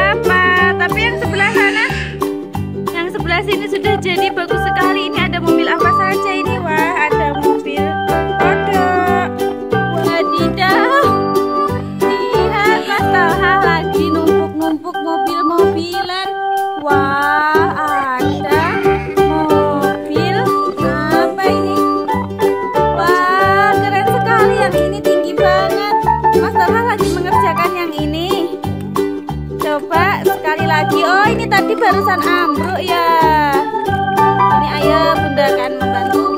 apa tapi yang sebelah sana yang sebelah sini sudah jadi bagus sekali. Ini ada mobil apa saja ini? Wah ada mobil kodok. Wadidaw. Lihat mas Taha lagi numpuk-numpuk mobil-mobilan. Wah. sekali lagi. Oh ini tadi barusan ambruk ya. Ini ayah bunda akan membantu.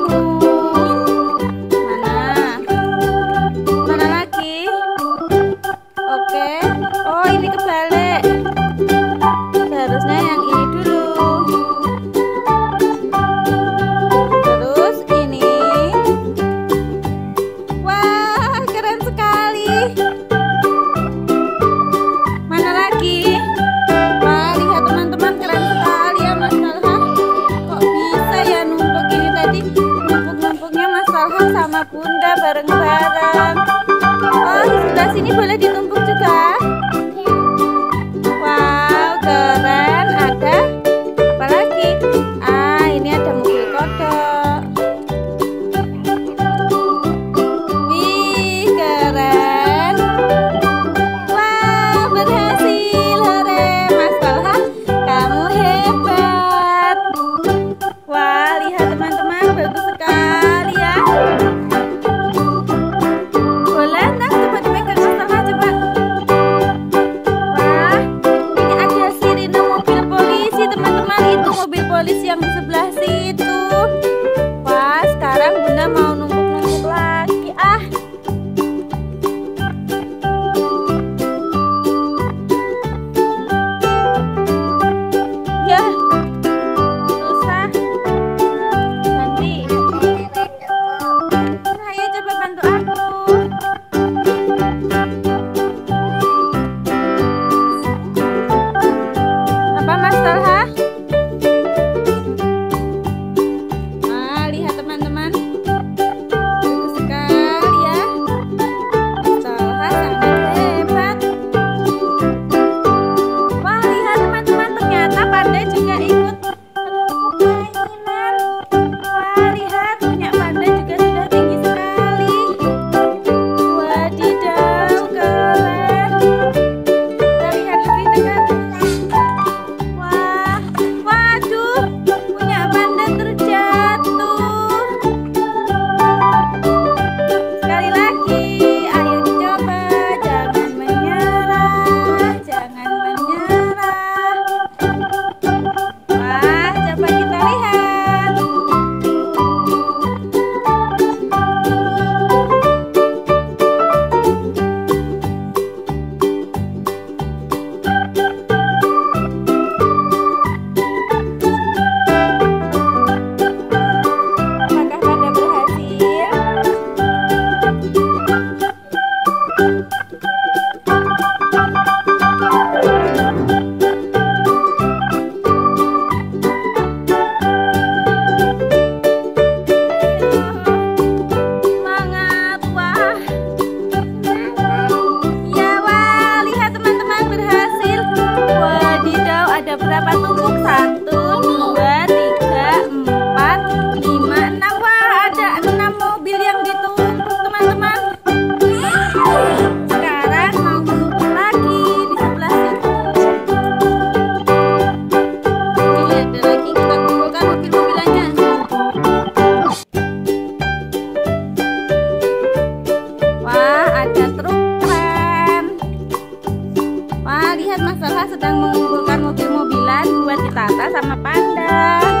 boleh ditumpuk itu mobil polisi yang di sebelah satu box satu. Tata sama Panda.